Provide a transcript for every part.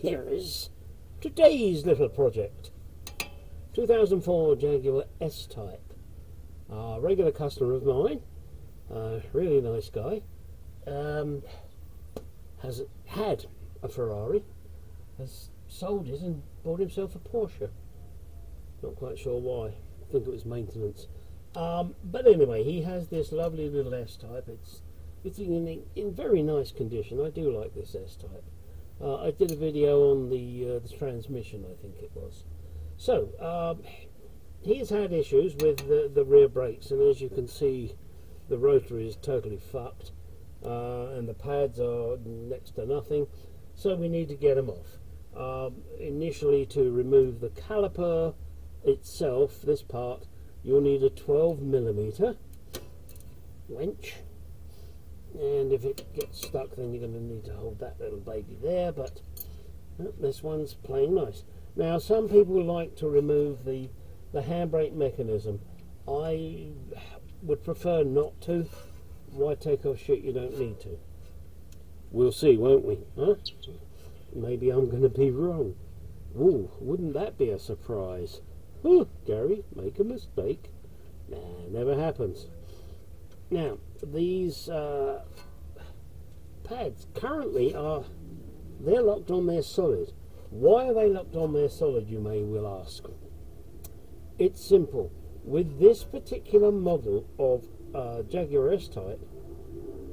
here is today's little project. 2004 Jaguar S-Type. A regular customer of mine, a really nice guy, um, has had a Ferrari, has sold it and bought himself a Porsche. Not quite sure why. I think it was maintenance. Um, but anyway, he has this lovely little S-Type. It's it's in, in very nice condition. I do like this S-Type. Uh, I did a video on the, uh, the transmission, I think it was. So, um, he's had issues with the, the rear brakes, and as you can see, the rotor is totally fucked, uh, and the pads are next to nothing, so we need to get them off. Um, initially, to remove the caliper itself, this part, you'll need a 12 millimeter wrench and if it gets stuck then you're going to need to hold that little baby there but oh, this one's playing nice. Now some people like to remove the the handbrake mechanism. I would prefer not to. Why take off shit you don't need to? We'll see won't we huh? maybe I'm going to be wrong. Ooh, wouldn't that be a surprise? Ooh, Gary make a mistake. Nah never happens now, these uh, pads currently are, they're locked on their solid. Why are they locked on their solid, you may will ask? It's simple. With this particular model of uh, Jaguar S-Type,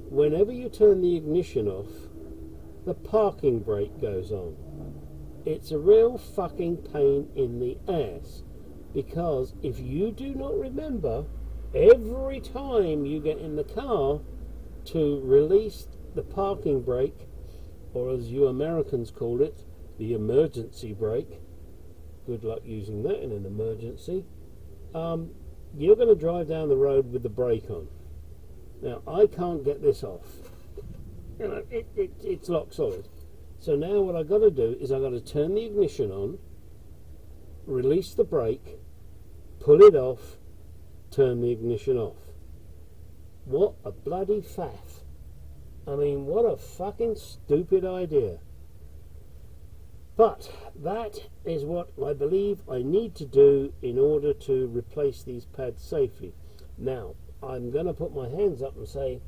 whenever you turn the ignition off, the parking brake goes on. It's a real fucking pain in the ass because if you do not remember every time you get in the car to release the parking brake, or as you Americans call it, the emergency brake, good luck using that in an emergency, um, you're going to drive down the road with the brake on. Now, I can't get this off. You know, it, it, it's lock solid. So now what I've got to do is I've got to turn the ignition on, release the brake, pull it off, turn the ignition off. What a bloody faff. I mean, what a fucking stupid idea. But that is what I believe I need to do in order to replace these pads safely. Now, I'm going to put my hands up and say,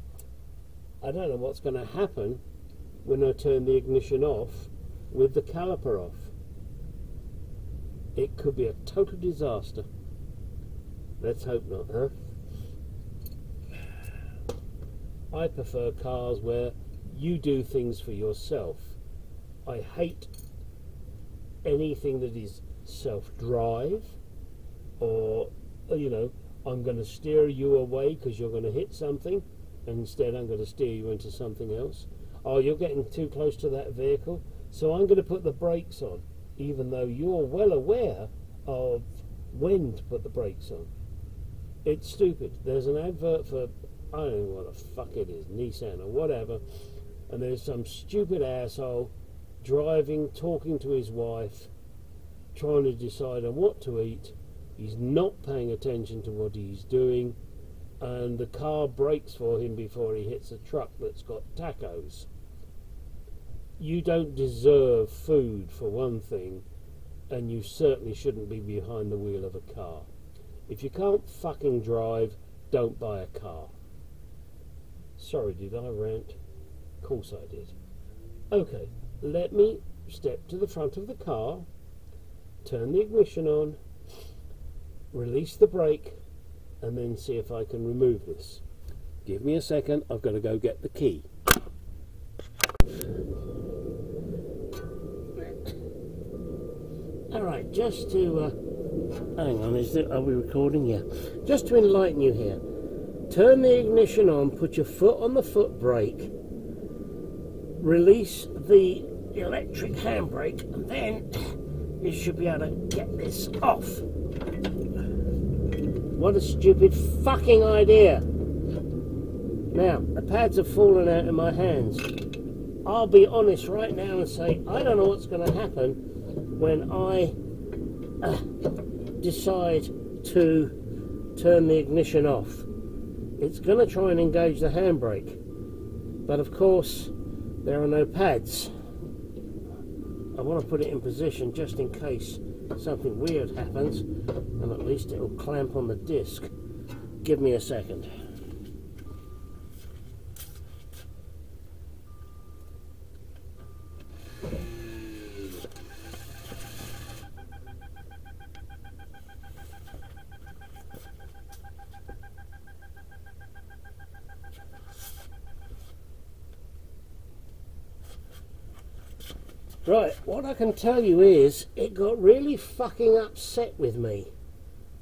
I don't know what's going to happen when I turn the ignition off with the caliper off. It could be a total disaster. Let's hope not, huh? I prefer cars where you do things for yourself. I hate anything that is self-drive or, uh, you know, I'm going to steer you away because you're going to hit something and instead I'm going to steer you into something else. Oh, you're getting too close to that vehicle, so I'm going to put the brakes on, even though you're well aware of when to put the brakes on. It's stupid. There's an advert for, I don't know what the fuck it is, Nissan or whatever, and there's some stupid asshole driving, talking to his wife, trying to decide on what to eat. He's not paying attention to what he's doing, and the car brakes for him before he hits a truck that's got tacos. You don't deserve food, for one thing, and you certainly shouldn't be behind the wheel of a car. If you can't fucking drive, don't buy a car. Sorry, did I rant? Of course I did. Okay, let me step to the front of the car, turn the ignition on, release the brake, and then see if I can remove this. Give me a second, I've got to go get the key. Alright, just to uh, Hang on, is it, are we recording? Yeah. Just to enlighten you here, turn the ignition on, put your foot on the foot brake, release the electric handbrake, and then you should be able to get this off. What a stupid fucking idea. Now, the pads have fallen out of my hands. I'll be honest right now and say, I don't know what's going to happen when I uh, decide to turn the ignition off. It's going to try and engage the handbrake, but of course there are no pads. I want to put it in position just in case something weird happens and at least it'll clamp on the disc. Give me a second. Right, what I can tell you is it got really fucking upset with me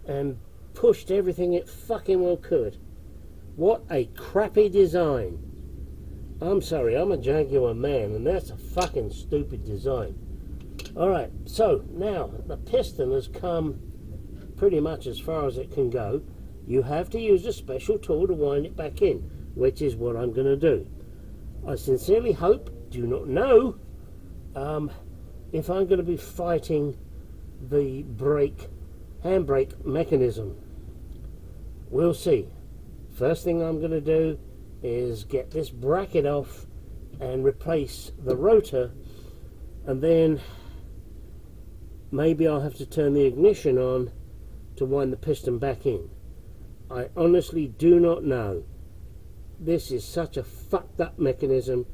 and pushed everything it fucking well could. What a crappy design. I'm sorry, I'm a Jaguar man and that's a fucking stupid design. Alright, so now the piston has come pretty much as far as it can go. You have to use a special tool to wind it back in, which is what I'm going to do. I sincerely hope, do not know, um, if I'm going to be fighting the brake, handbrake mechanism. We'll see. First thing I'm going to do is get this bracket off and replace the rotor and then maybe I'll have to turn the ignition on to wind the piston back in. I honestly do not know. This is such a fucked up mechanism.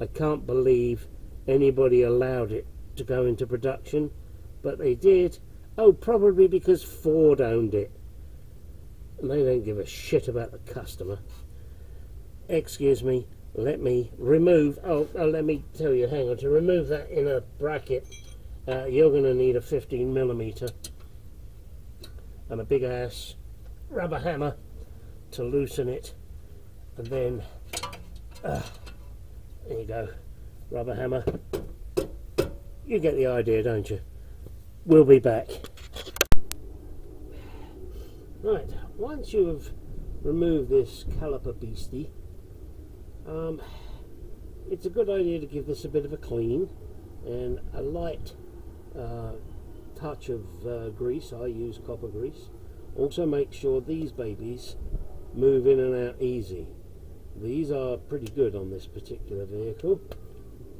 I can't believe anybody allowed it to go into production, but they did. Oh, probably because Ford owned it. And they don't give a shit about the customer. Excuse me, let me remove, oh, oh let me tell you, hang on, to remove that inner bracket, uh, you're going to need a 15 millimeter and a big ass rubber hammer to loosen it. And then, uh, there you go rubber hammer. You get the idea, don't you? We'll be back. Right, once you have removed this caliper beastie, um, it's a good idea to give this a bit of a clean and a light uh, touch of uh, grease. I use copper grease. Also make sure these babies move in and out easy. These are pretty good on this particular vehicle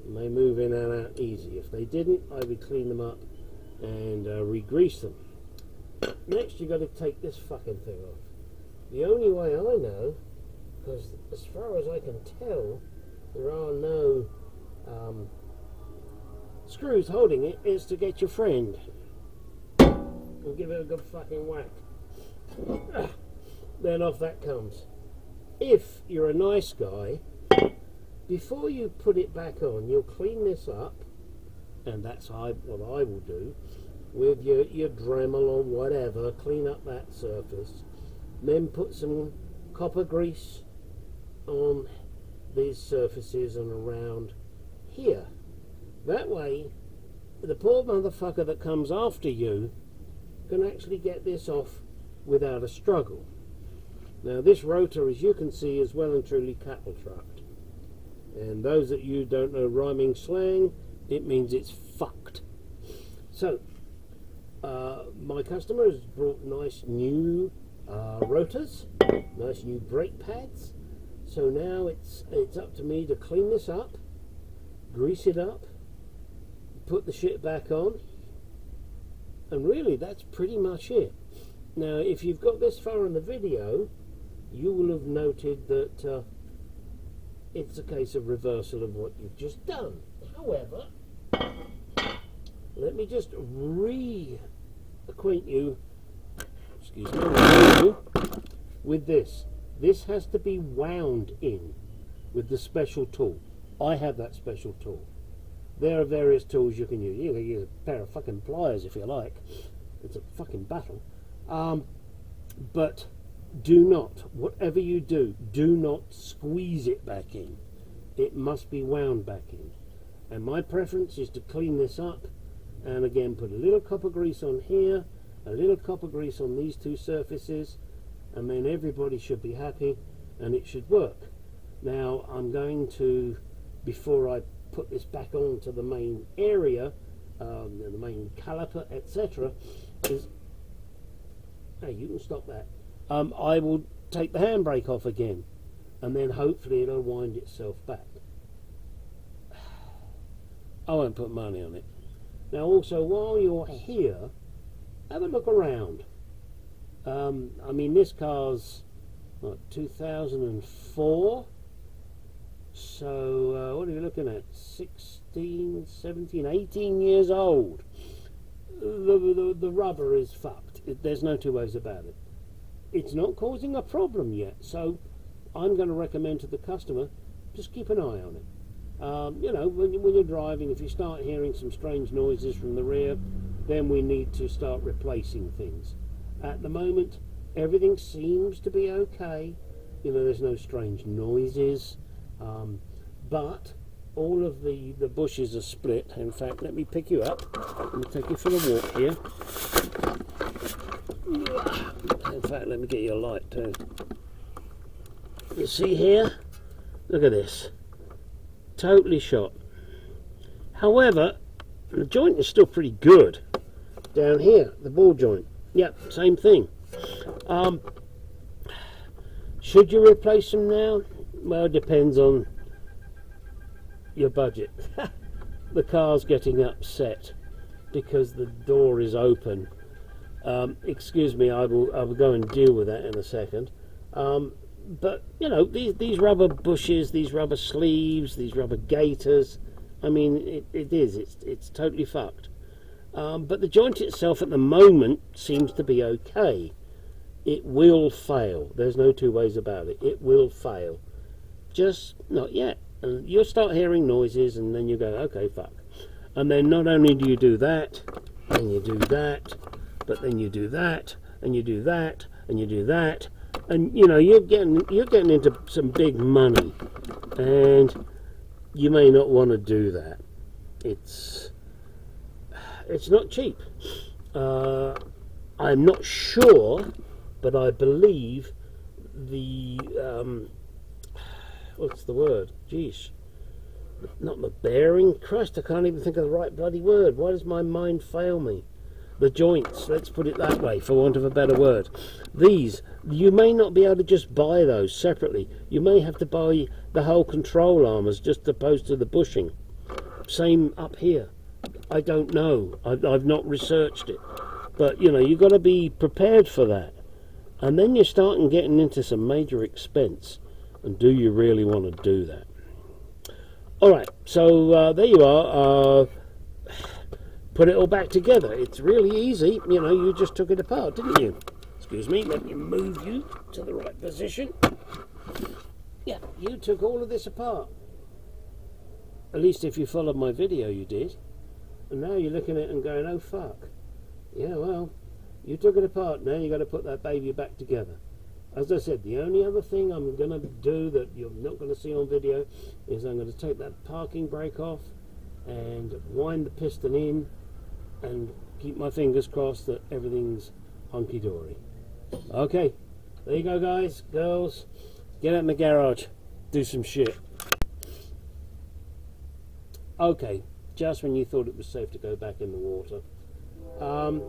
and they move in and out easy. If they didn't, I would clean them up and uh, re-grease them. Next, you've got to take this fucking thing off. The only way I know, because as far as I can tell, there are no um, screws holding it, is to get your friend and give it a good fucking whack. then off that comes. If you're a nice guy, before you put it back on, you'll clean this up, and that's what I will do, with your, your Dremel or whatever, clean up that surface, then put some copper grease on these surfaces and around here. That way, the poor motherfucker that comes after you can actually get this off without a struggle. Now this rotor, as you can see, is well and truly cattle trucked. And those that you don't know rhyming slang, it means it's fucked. So, uh, my customer has brought nice new uh, rotors, nice new brake pads. So now it's it's up to me to clean this up, grease it up, put the shit back on, and really that's pretty much it. Now, if you've got this far in the video, you will have noted that uh, it's a case of reversal of what you've just done. However, let me just re-acquaint you, excuse me, with this. This has to be wound in with the special tool. I have that special tool. There are various tools you can use. You can use a pair of fucking pliers if you like. It's a fucking battle. Um, but do not, whatever you do, do not squeeze it back in. It must be wound back in. And my preference is to clean this up and again put a little copper grease on here, a little copper grease on these two surfaces, and then everybody should be happy and it should work. Now I'm going to, before I put this back onto the main area, um, the main caliper, etc., is, hey, you can stop that um, I will take the handbrake off again and then hopefully it'll wind itself back. I won't put money on it. Now also while you're here, have a look around. Um, I mean this car's what, 2004 so uh, what are you looking at 16 17 18 years old the, the, the rubber is fucked there's no two ways about it it's not causing a problem yet. So I'm going to recommend to the customer just keep an eye on it. Um, you know when, when you're driving if you start hearing some strange noises from the rear then we need to start replacing things. At the moment everything seems to be okay. You know there's no strange noises um, but all of the the bushes are split. In fact let me pick you up. Me take you for a walk here in fact let me get you a light too you see here look at this totally shot however the joint is still pretty good down here the ball joint yep same thing um, should you replace them now? Well, it depends on your budget. the car's getting upset because the door is open. Um, excuse me, I will, I will go and deal with that in a second. Um, but, you know, these, these rubber bushes, these rubber sleeves, these rubber gaiters, I mean, it, it is, it's, it's totally fucked. Um, but the joint itself at the moment seems to be okay it will fail. There's no two ways about it. It will fail. Just not yet. And you'll start hearing noises and then you go, okay, fuck. And then not only do you do that, and you do that, but then you do that, and you do that, and you do that, and you know you're getting you're getting into some big money, and you may not want to do that. It's it's not cheap. Uh, I'm not sure but I believe the um, what's the word? Jeez, not the bearing. Christ, I can't even think of the right bloody word. Why does my mind fail me? The joints, let's put it that way, for want of a better word. These, you may not be able to just buy those separately. You may have to buy the whole control arm as just opposed to the bushing. Same up here. I don't know. I've, I've not researched it. But, you know, you've got to be prepared for that. And then you're starting getting into some major expense. And do you really want to do that? All right, so uh, there you are. Uh, put it all back together. It's really easy. You know, you just took it apart, didn't you? Excuse me, let me move you to the right position. Yeah, you took all of this apart. At least if you followed my video, you did. And now you're looking at it and going, oh, fuck. Yeah, well, you took it apart, now you've got to put that baby back together. As I said, the only other thing I'm going to do that you're not going to see on video is I'm going to take that parking brake off and wind the piston in and keep my fingers crossed that everything's hunky-dory. Okay, there you go guys, girls, get out in the garage, do some shit. Okay, just when you thought it was safe to go back in the water. Um,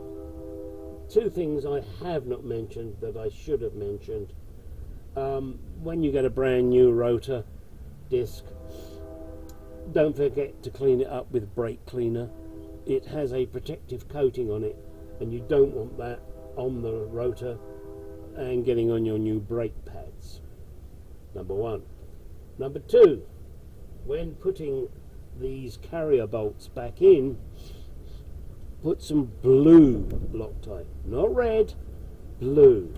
two things I have not mentioned that I should have mentioned. Um, when you get a brand new rotor disc, don't forget to clean it up with brake cleaner. It has a protective coating on it and you don't want that on the rotor and getting on your new brake pads. Number one. Number two, when putting these carrier bolts back in, put some blue Loctite, not red, blue.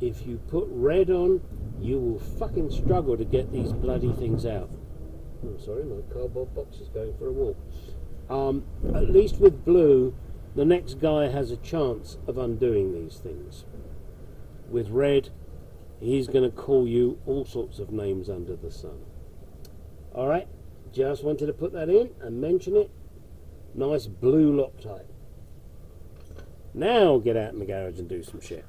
If you put red on, you will fucking struggle to get these bloody things out. I'm oh, sorry, my cardboard box is going for a walk. Um, at least with blue, the next guy has a chance of undoing these things. With red, he's going to call you all sorts of names under the sun. Alright, just wanted to put that in and mention it. Nice blue Loctite. Now get out in the garage and do some shit.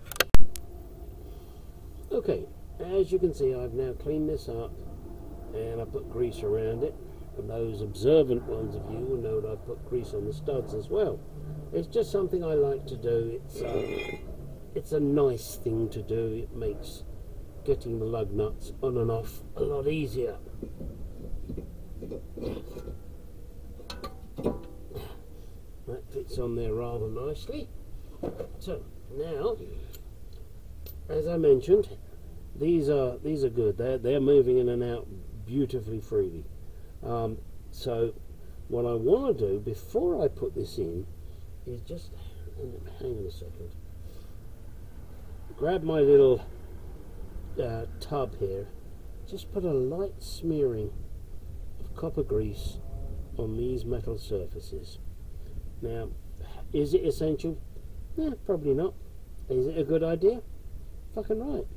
Okay, as you can see I've now cleaned this up and I put grease around it. And those observant ones of you will know that I put grease on the studs as well. It's just something I like to do. It's uh, it's a nice thing to do. It makes getting the lug nuts on and off a lot easier. That fits on there rather nicely. So now, as I mentioned, these are these are good. They're they're moving in and out beautifully freely. Um, so what I want to do before I put this in is just hang on a second. Grab my little uh, tub here. Just put a light smearing of copper grease on these metal surfaces. Now, is it essential? Eh, probably not. Is it a good idea? Fucking right.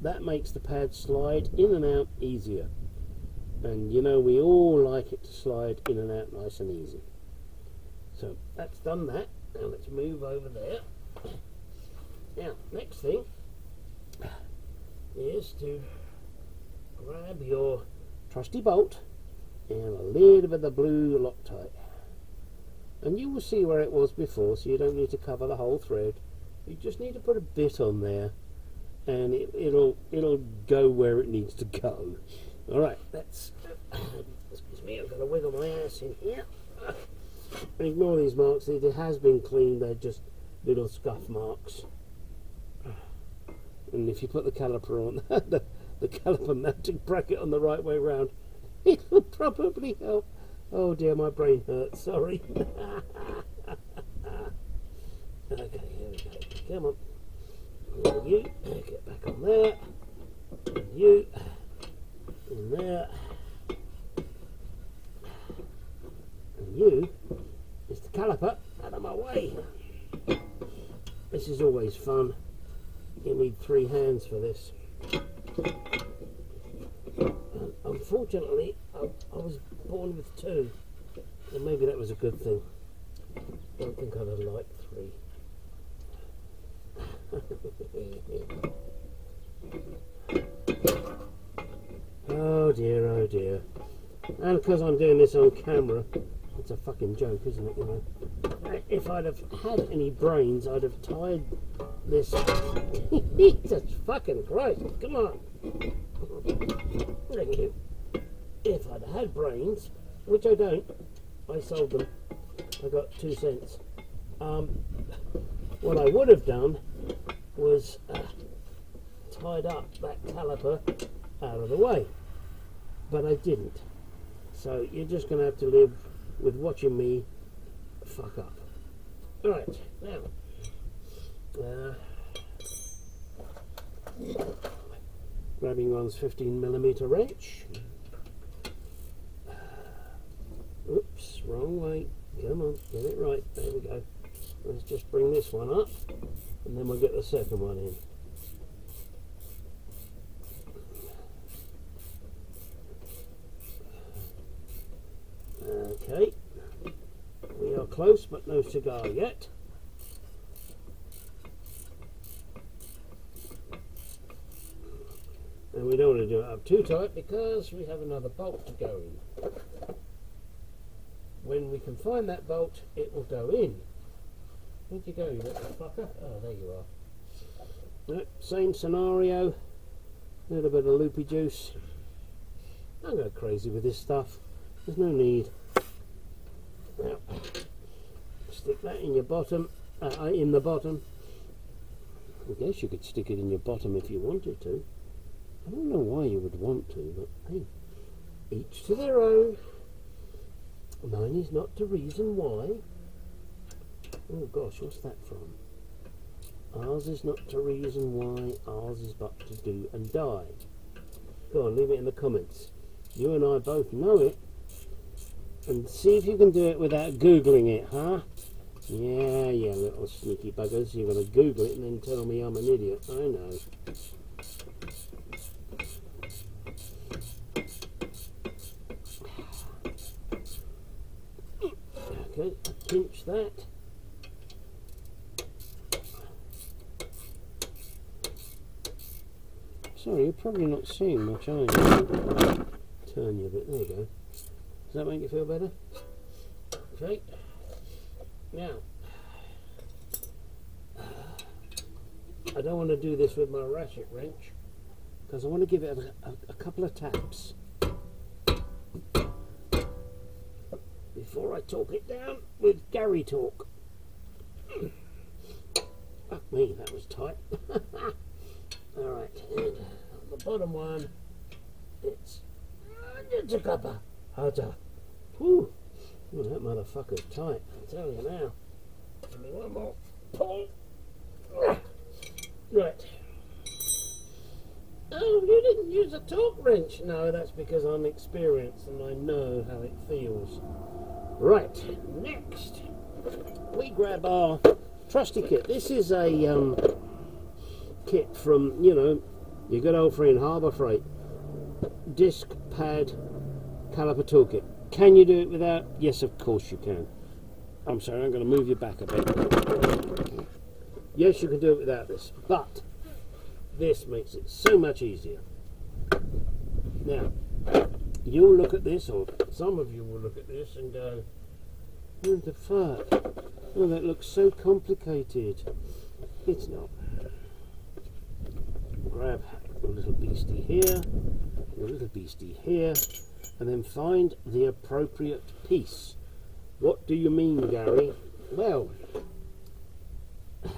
That makes the pad slide in and out easier. And you know, we all like it to slide in and out nice and easy. So that's done that. Now let's move over there. Now, next thing is to grab your trusty bolt and a little bit of the blue Loctite. And you will see where it was before, so you don't need to cover the whole thread. You just need to put a bit on there and it, will it'll go where it needs to go. All right, that's excuse me. I've got to wiggle my ass in here. Ignore these marks. It has been cleaned. They're just little scuff marks. And if you put the caliper on the, the caliper mounting bracket on the right way round, it will probably help. Oh dear, my brain hurts. Sorry. okay, here we go. Come on. You get back on there. You there. And you Mr. caliper out of my way. This is always fun. You need three hands for this. And unfortunately, I, I was born with two. And maybe that was a good thing. Don't think I'd have liked three. dear, oh dear. And because I'm doing this on camera, it's a fucking joke, isn't it? You know, if I'd have had any brains, I'd have tied this. Jesus fucking Christ! Come on. Thank you. If I'd had brains, which I don't, I sold them. I got two cents. Um, what I would have done was uh, tied up that caliper out of the way, but I didn't. So you're just going to have to live with watching me fuck up. Alright, now. Uh, grabbing one's 15 millimeter wrench. Oops, wrong way. Come on, get it right. There we go. Let's just bring this one up and then we'll get the second one in. Okay, we are close but no cigar yet. And we don't want to do it up too tight because we have another bolt to go in. When we can find that bolt, it will go in. Where'd you go, you little fucker? Oh, there you are. Right, same scenario. A little bit of loopy juice. Don't go crazy with this stuff. There's no need. Now, stick that in your bottom, uh, uh, in the bottom. I guess you could stick it in your bottom if you wanted to. I don't know why you would want to, but hey, each to their own. Mine is not to reason why. Oh gosh, what's that from? Ours is not to reason why, ours is but to do and die. Go on, leave it in the comments. You and I both know it. And see if you can do it without Googling it, huh? Yeah, yeah, little sneaky buggers. You're going to Google it and then tell me I'm an idiot. I know. Okay, pinch that. Sorry, you're probably not seeing much, are you? Turn you a bit, there you go. Does that make you feel better? Okay. Now, I don't want to do this with my ratchet wrench because I want to give it a, a, a couple of taps before I torque it down with Gary torque. Fuck me, that was tight. Alright, and on the bottom one, it's it's a copper. Harder. Whew. Oh, that motherfucker's tight, I tell you now. Give me one more pull. Right. Oh, you didn't use a torque wrench. No, that's because I'm experienced and I know how it feels. Right, next we grab our trusty kit. This is a um, kit from, you know, your good old friend Harbor Freight. Disc, pad, caliper toolkit. Can you do it without? Yes, of course you can. I'm sorry, I'm going to move you back a bit. Yes, you can do it without this, but this makes it so much easier. Now, you'll look at this, or some of you will look at this and go, what the fuck? Oh, that looks so complicated. It's not. Grab a little beastie here, a little beastie here, and then find the appropriate piece. What do you mean, Gary? Well,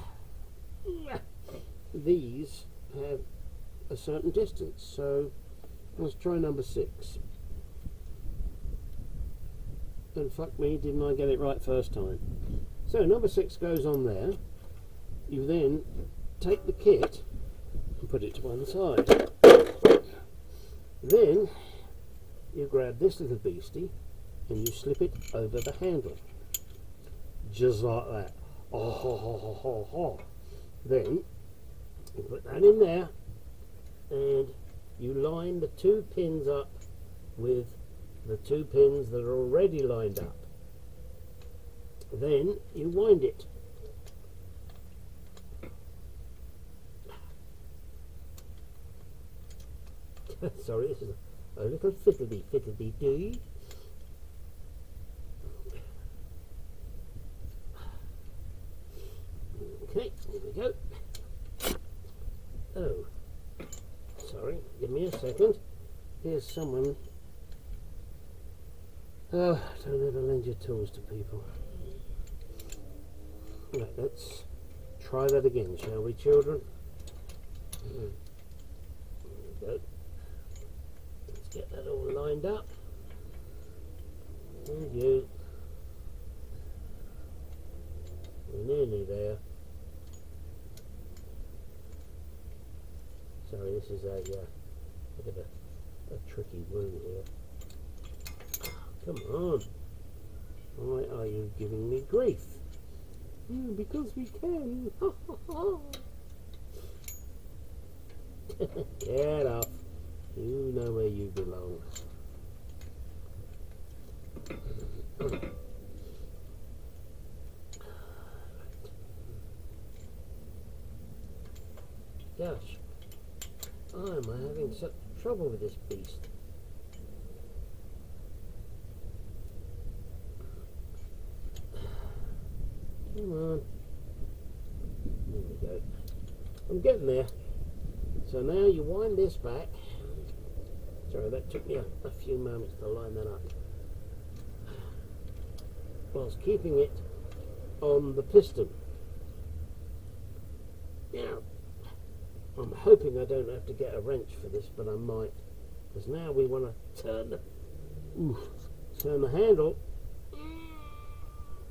these have a certain distance, so let's try number six. And fuck me, didn't I get it right first time? So number six goes on there. You then take the kit and put it to one side. Then you grab this little beastie and you slip it over the handle. Just like that. Oh, ho, ho, ho, ho, ho. Then you put that in there and you line the two pins up with the two pins that are already lined up. Then you wind it. Sorry, this is a, little fiddly fiddly doo. Okay, here we go. Oh, sorry, give me a second. Here's someone. Oh, don't ever lend your tools to people. Right, let's try that again, shall we, children? Hmm. There we go. Get that all lined up. Thank you. We're nearly there. Sorry, this is a uh, bit of a, a tricky wound here. Come on. Why are you giving me grief? Mm, because we can. Get up. You know where you belong. Gosh, why am I having such trouble with this beast? Come on. There we go. I'm getting there. So now you wind this back. Sorry, that took me a, a few moments to line that up. Whilst keeping it on the piston. Now, I'm hoping I don't have to get a wrench for this, but I might. Because now we want to turn the, ooh, turn the handle.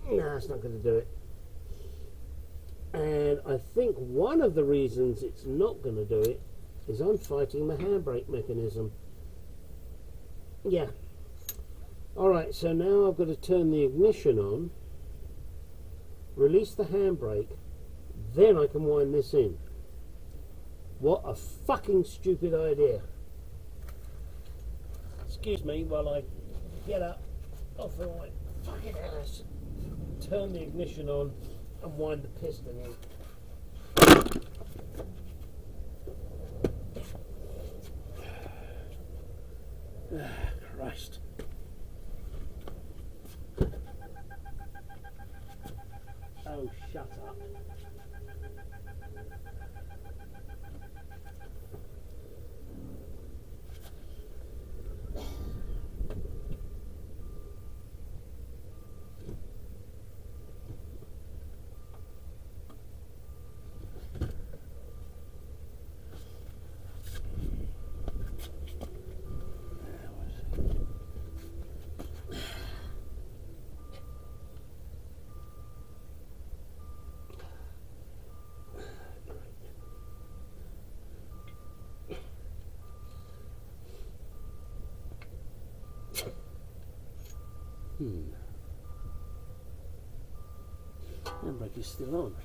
No, that's not going to do it. And I think one of the reasons it's not going to do it is I'm fighting the handbrake mechanism. Yeah. Alright, so now I've got to turn the ignition on, release the handbrake, then I can wind this in. What a fucking stupid idea. Excuse me while I get up off of my fucking ass, turn the ignition on, and wind the piston in. Christ. Oh, shut Hmm. Handbrake is still on.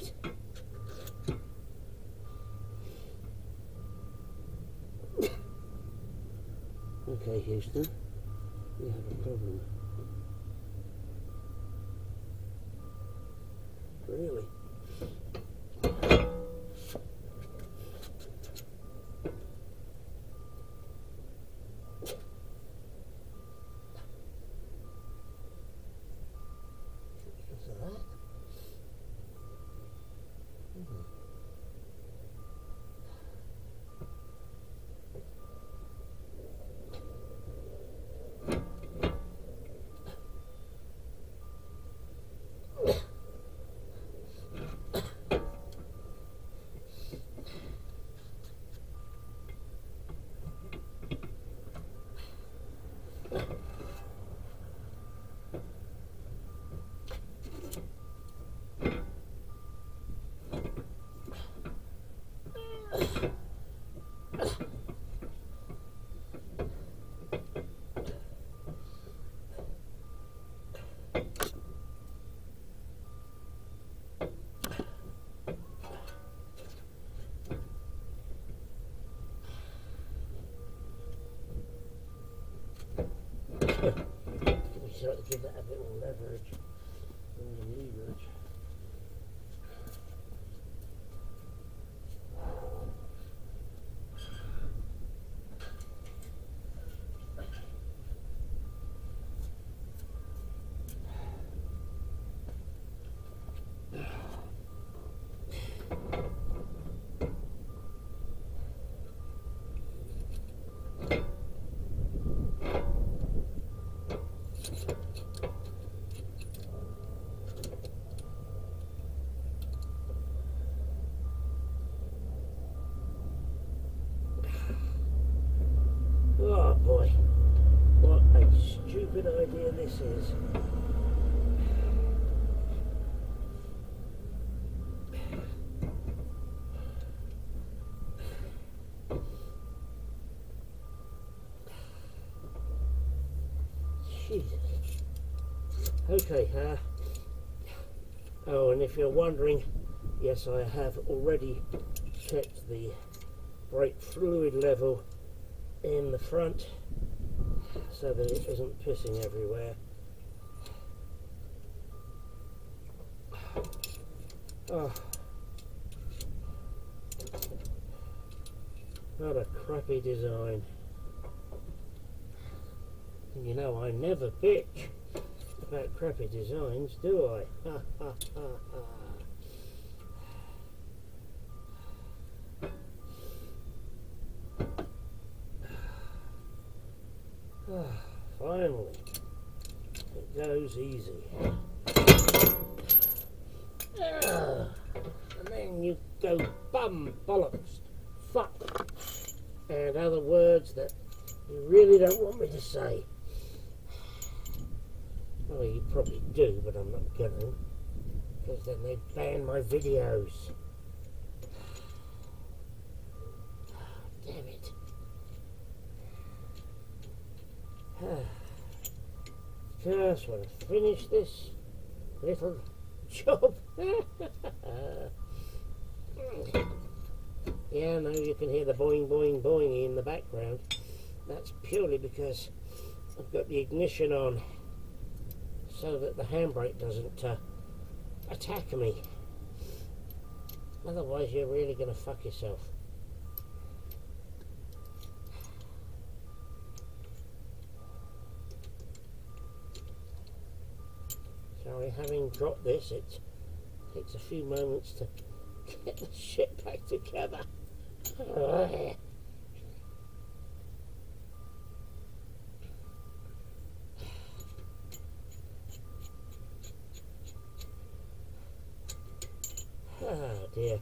What? Okay, Houston, we have a problem. Really? Because of that? We sort of give that a bit more leverage. More leverage. Oh boy, what a stupid idea this is. Jesus. Okay, uh, oh, and if you're wondering, yes, I have already checked the brake fluid level in the front so that it isn't pissing everywhere. Oh. What a crappy design. You know, I never bitch about crappy designs, do I? Ha ha ha ha. Ah, Finally, it goes easy. Ah, And then you go bum bollocks, fuck, and other words that you really don't want me to say. Well, you probably do, but I'm not gonna, because then they ban my videos. Damn it. Just want to finish this little job. yeah, no, you can hear the boing, boing, boing in the background. That's purely because I've got the ignition on so that the handbrake doesn't uh, attack me. Otherwise, you're really going to fuck yourself. Now having dropped this it takes a few moments to get the ship back together. Oh dear.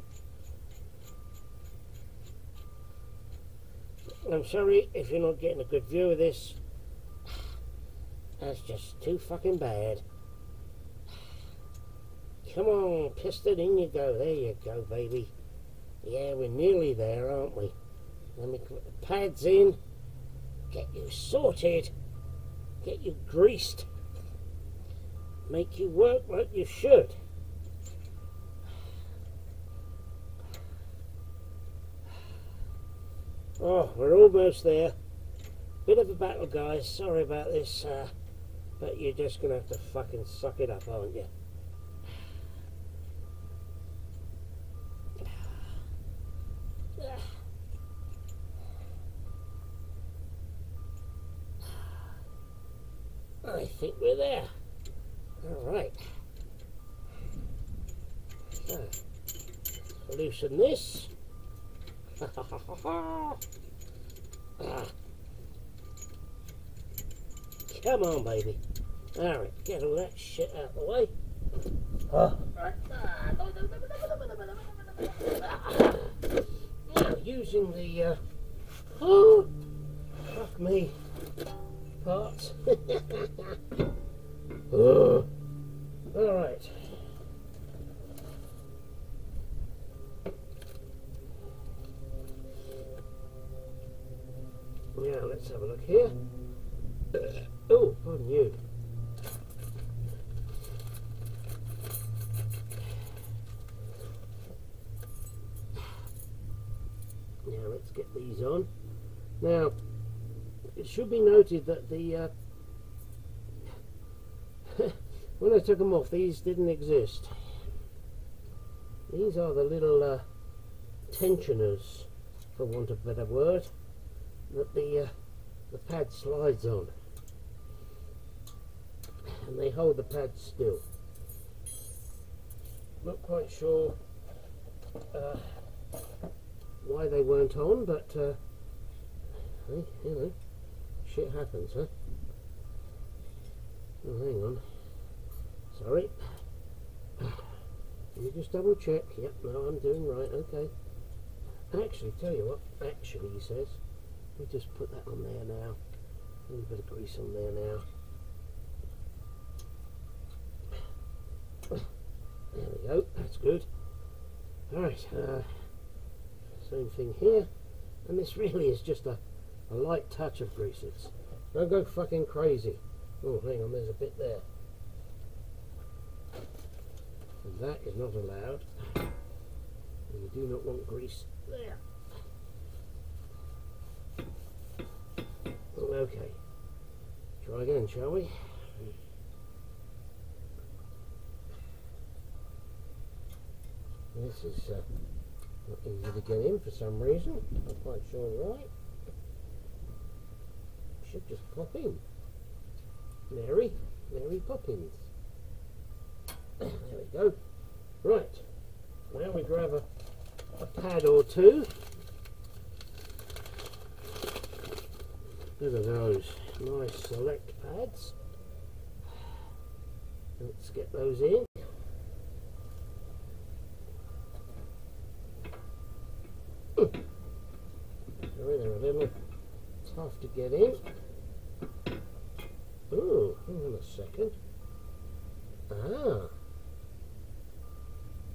I'm sorry if you're not getting a good view of this. That's just too fucking bad. Come on, piston, in you go. There you go, baby. Yeah, we're nearly there, aren't we? Let me put the pads in. Get you sorted. Get you greased. Make you work like you should. Oh, we're almost there. Bit of a battle, guys. Sorry about this, uh, but you're just going to have to fucking suck it up, aren't you? I think we're there. All right. Loosen this. ah. Come on, baby. All right, get all that shit out of the way. Oh. Now, using the uh, oh, fuck me parts. oh. Uh. All right. Now let's have a look here. Uh, oh, pardon you. Now let's get these on. Now, it should be noted that the uh, when I took them off, these didn't exist. These are the little uh, tensioners, for want of a better word, that the uh, the pad slides on, and they hold the pad still. Not quite sure uh, why they weren't on, but uh, you know, shit happens, huh? Oh, hang on. Sorry. Let me just double check. Yep, no, I'm doing right. Okay. Actually, tell you what. Actually, he says. We just put that on there now. A little bit of grease on there now. There we go. That's good. All right. Uh, same thing here. And this really is just a, a light touch of grease. It's, don't go fucking crazy. Oh, hang on. There's a bit there. And that is not allowed. And you do not want grease there. Okay. Try again, shall we? This is uh, not easy to get in for some reason. I'm quite sure why. Should just pop in. Mary, Mary Poppins. there we go. Right. Now we grab a, a pad or two. Look at those. Nice select pads. Let's get those in. Sorry, they're a little tough to get in. Oh, hang on a second. Ah.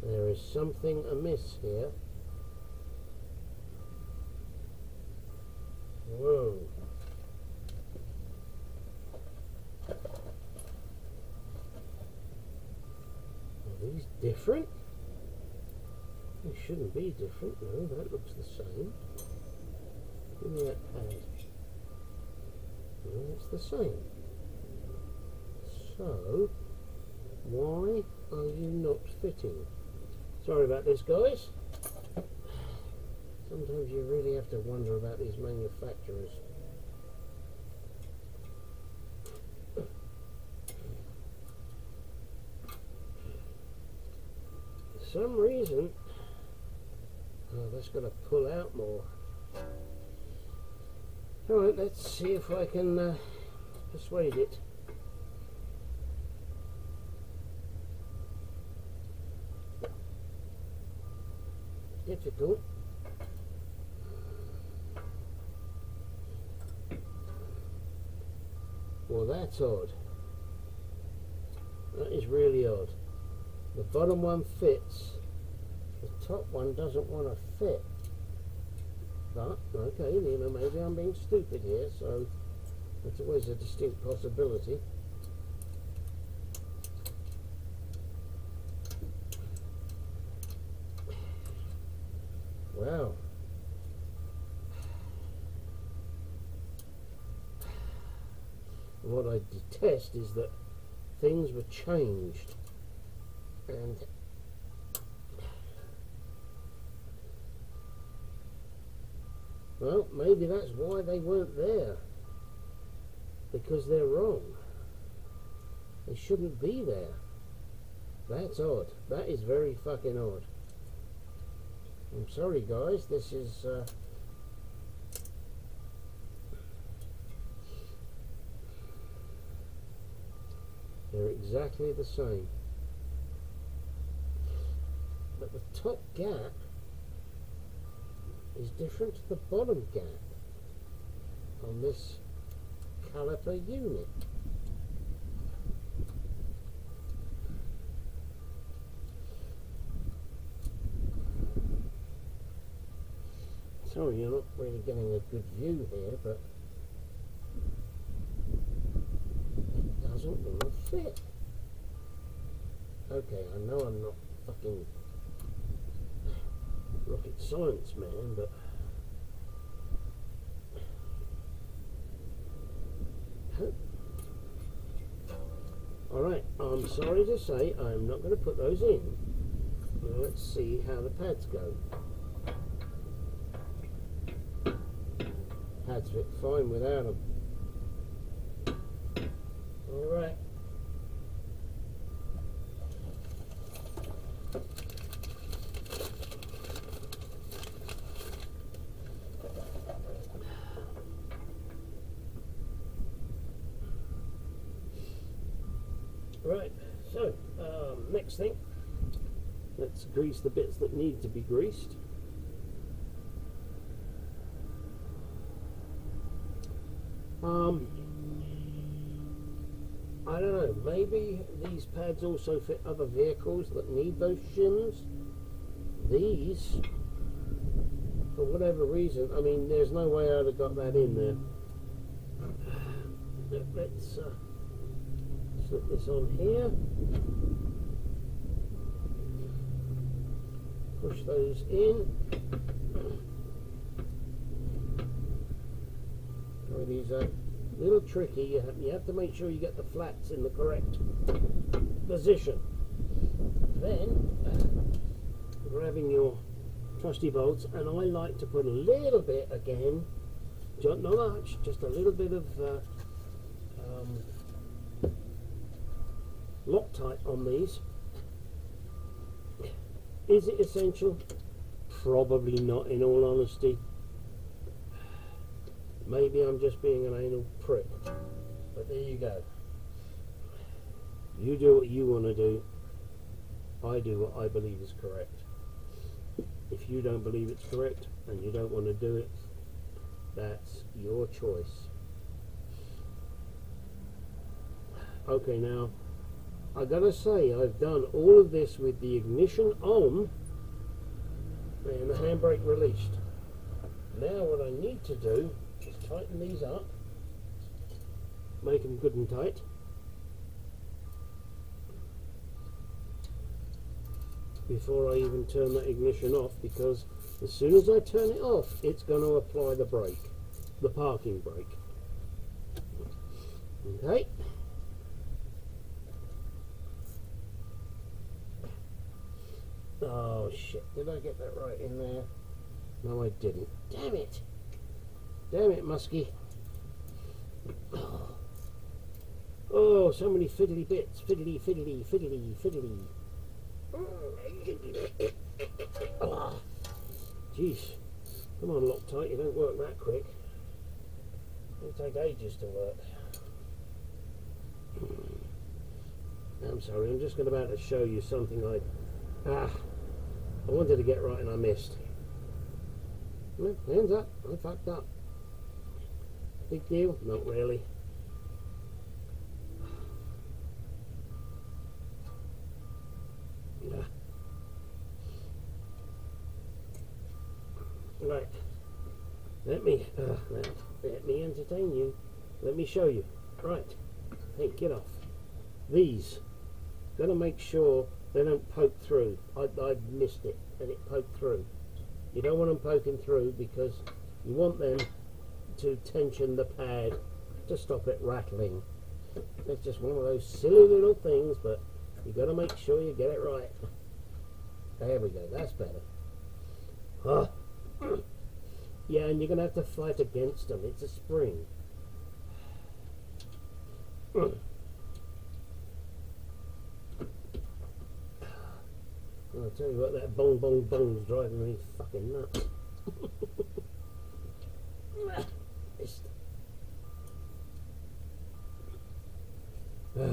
There is something amiss here. Whoa. Are these different? They shouldn't be different. No, that looks the same. Give me that. No, it's the same. So, why are you not fitting? Sorry about this, guys. Sometimes you really have to wonder about these manufacturers. For some reason, oh, that's going to pull out more. Alright, let's see if I can uh, persuade it. difficult. Well, that's odd. That is really odd. The bottom one fits. The top one doesn't want to fit. But, okay, you know, maybe I'm being stupid here, so that's always a distinct possibility. Wow. What I detest is that things were changed and well maybe that's why they weren't there. Because they're wrong. They shouldn't be there. That's odd. That is very fucking odd. I'm sorry guys. This is uh, they're exactly the same. But the top gap is different to the bottom gap on this caliper unit. Sorry, you're not really getting a good view here, but it doesn't want to fit. Okay, I know I'm not fucking rocket science man, but Alright, I'm sorry to say I'm not going to put those in. Let's see how the pads go. Pads fit fine without them. Alright. Right, so um, next thing, let's grease the bits that need to be greased. Um, I don't know, maybe these pads also fit other vehicles that need those shims. These, for whatever reason, I mean, there's no way I'd have got that in there. Let's uh, slip this on here. Those in. These are a little tricky. You have, you have to make sure you get the flats in the correct position. Then, grabbing your trusty bolts, and I like to put a little bit again, not much, just a little bit of uh, um, Loctite on these. Is it essential? Probably not, in all honesty. Maybe I'm just being an anal prick. But there you go. You do what you want to do. I do what I believe is correct. If you don't believe it's correct and you don't want to do it, that's your choice. Okay, now I gotta say, I've done all of this with the ignition on and the handbrake released. Now what I need to do is tighten these up, make them good and tight. before I even turn that ignition off because as soon as I turn it off it's going to apply the brake, the parking brake. Okay. Oh shit, did I get that right in there? No I didn't. Damn it! Damn it, Muskie. Oh, so many fiddly bits. Fiddly, fiddly, fiddly, fiddly. Oh, jeez. Come on, Loctite, you don't work that quick. It'll take ages to work. I'm sorry, I'm just going about to show you something I... Ah, I wanted to get right and I missed. Well, hands up, I fucked up. Big deal? Not really. Yeah. Right. Let me, uh, let me entertain you. Let me show you. Right. Hey, get off. These. Gotta make sure they don't poke through. I, I missed it and it poked through. You don't want them poking through because you want them to tension the pad to stop it rattling. It's just one of those silly little things, but you've got to make sure you get it right. There we go, that's better. Huh. yeah, and you're going to have to fight against them. It's a spring. I'll tell you what, that bong bong bong's driving me fucking nuts. There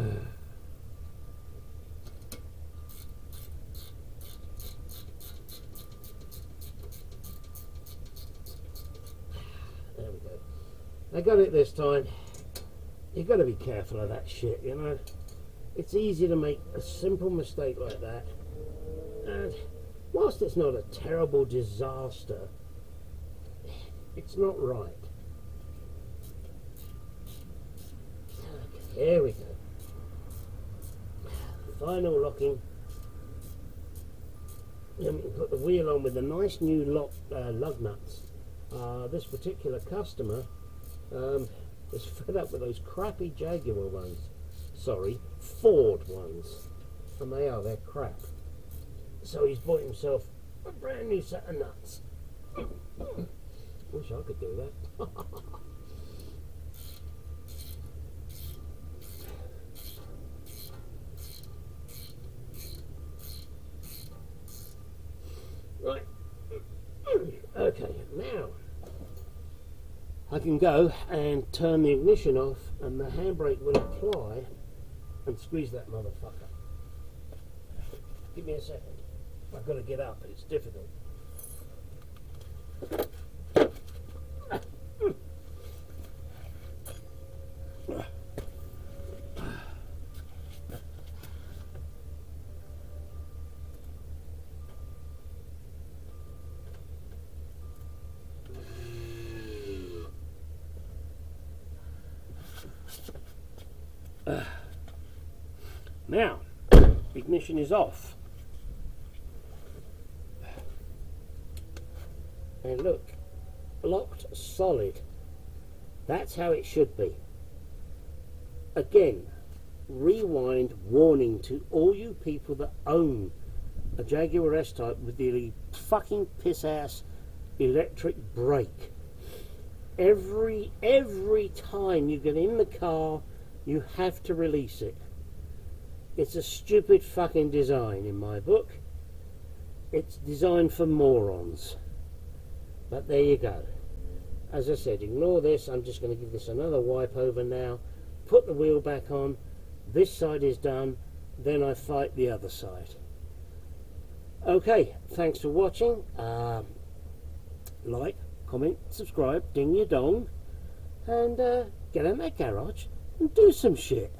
we go. I got it this time. You've got to be careful of that shit, you know. It's easy to make a simple mistake like that. And whilst it's not a terrible disaster, it's not right. Okay, here we go. Final locking. Then we can put the wheel on with the nice new lock, uh, lug nuts. Uh, this particular customer um, was fed up with those crappy Jaguar ones. Sorry, Ford ones. And they are, they're crap. So he's bought himself a brand new set of nuts. Wish I could do that. right. Okay, now I can go and turn the ignition off and the handbrake will apply and squeeze that motherfucker. Give me a second. I've got to get up, it's difficult. Now, ignition is off. And look, locked solid. That's how it should be. Again, rewind warning to all you people that own a Jaguar S-Type with the fucking piss ass electric brake. Every every time you get in the car, you have to release it. It's a stupid fucking design in my book. It's designed for morons. But there you go. As I said, ignore this. I'm just going to give this another wipe over now. Put the wheel back on. This side is done. Then I fight the other side. Okay, thanks for watching. Um, like, comment, subscribe, ding your dong. And uh, get in that garage and do some shit.